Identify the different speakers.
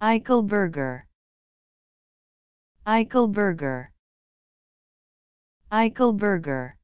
Speaker 1: Eichelberger. Eichelberger. Eichelberger.